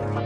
Bye.